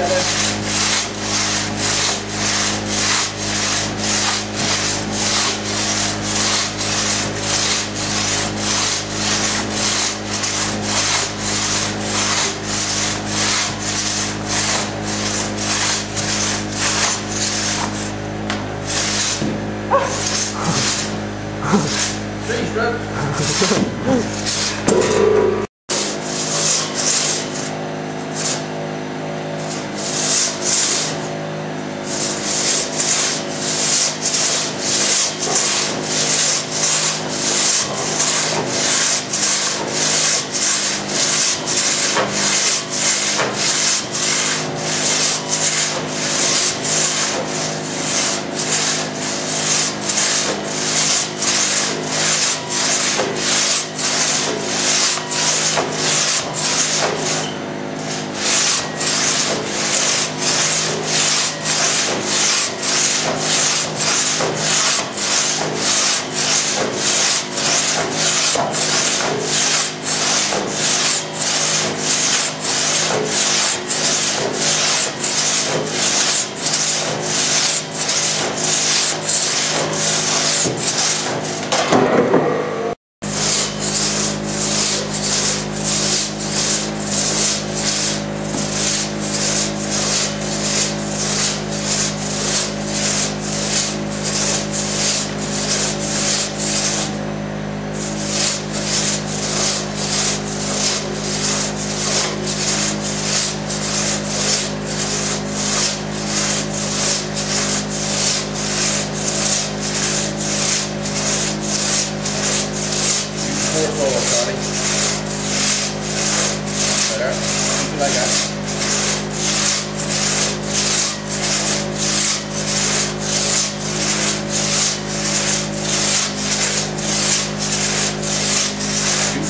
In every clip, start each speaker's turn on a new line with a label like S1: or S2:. S1: 감자를 Thanks, bro.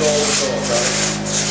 S2: all the time.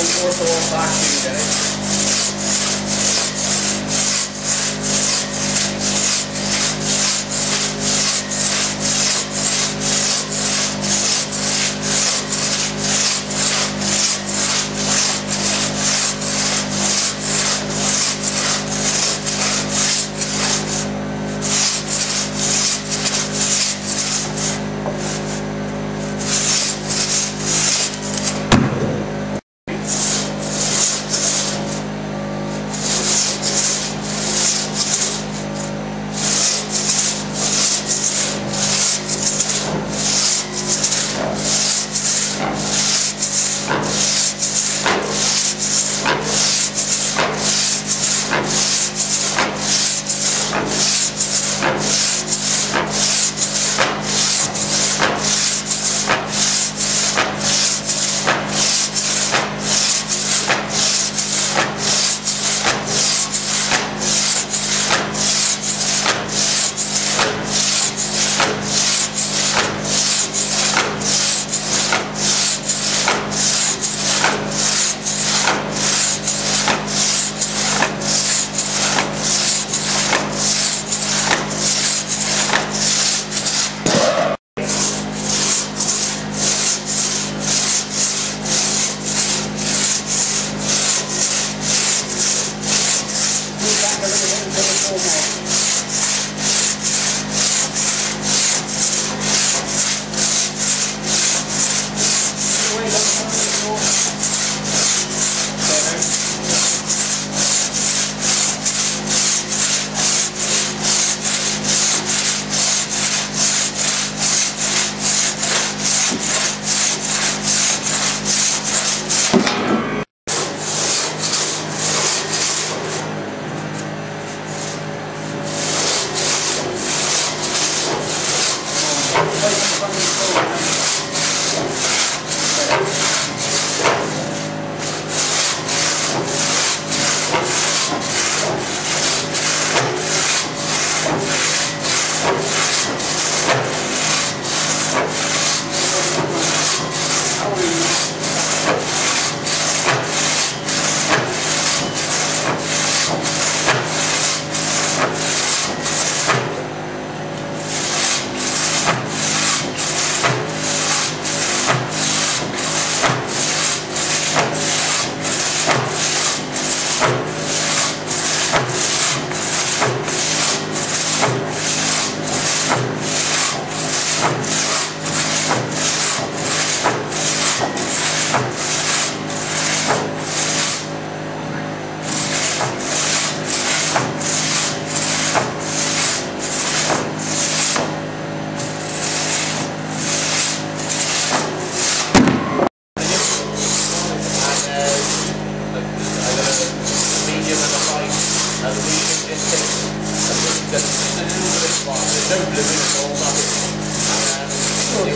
S2: One fourth of one box unit.